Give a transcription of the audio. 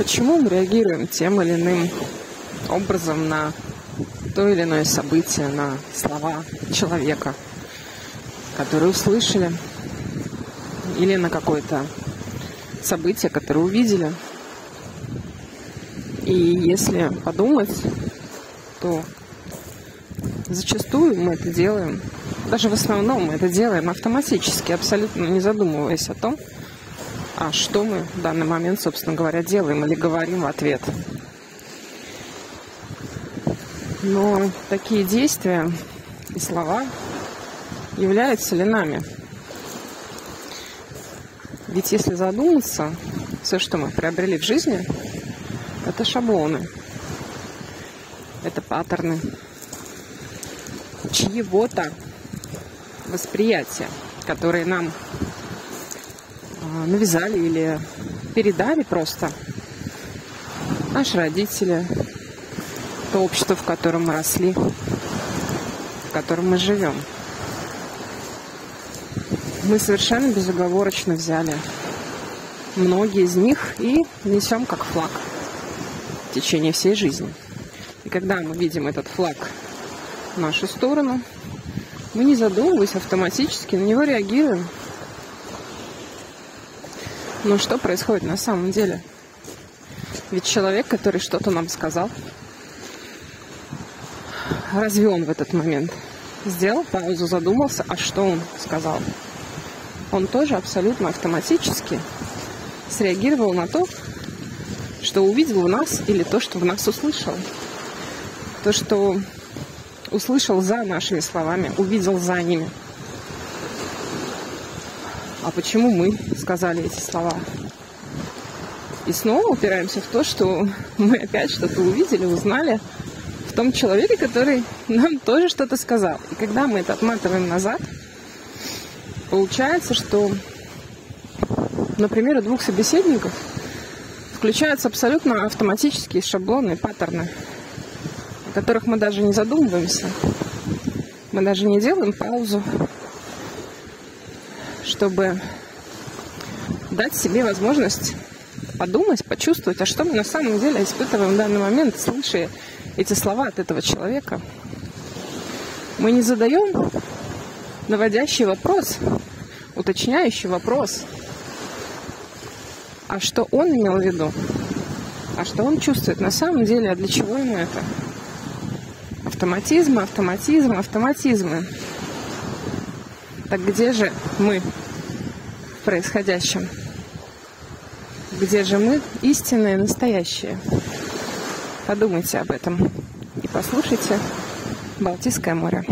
почему мы реагируем тем или иным образом на то или иное событие, на слова человека, которые услышали, или на какое-то событие, которое увидели. И если подумать, то зачастую мы это делаем, даже в основном мы это делаем автоматически, абсолютно не задумываясь о том, а что мы в данный момент, собственно говоря, делаем или говорим в ответ. Но такие действия и слова являются ли нами? Ведь если задуматься, все, что мы приобрели в жизни, это шаблоны, это паттерны чьего-то восприятия, которые нам навязали или передали просто наши родители, то общество, в котором мы росли, в котором мы живем. Мы совершенно безоговорочно взяли многие из них и несем как флаг в течение всей жизни. И когда мы видим этот флаг в нашу сторону, мы не задумываясь автоматически на него реагируем. Но что происходит на самом деле? Ведь человек, который что-то нам сказал, разве он в этот момент сделал паузу, задумался, а что он сказал? Он тоже абсолютно автоматически среагировал на то, что увидел в нас или то, что в нас услышал. То, что услышал за нашими словами, увидел за ними. А почему мы сказали эти слова? И снова упираемся в то, что мы опять что-то увидели, узнали в том человеке, который нам тоже что-то сказал. И когда мы это отматываем назад, получается, что, например, у двух собеседников включаются абсолютно автоматические шаблоны, паттерны, о которых мы даже не задумываемся. Мы даже не делаем паузу, чтобы дать себе возможность подумать, почувствовать, а что мы на самом деле испытываем в данный момент, слыша эти слова от этого человека. Мы не задаем наводящий вопрос, уточняющий вопрос, а что он имел в виду, а что он чувствует на самом деле, а для чего ему это. Автоматизмы, автоматизмы, автоматизмы. Так где же мы в происходящем? Где же мы истинные, настоящие? Подумайте об этом и послушайте Балтийское море.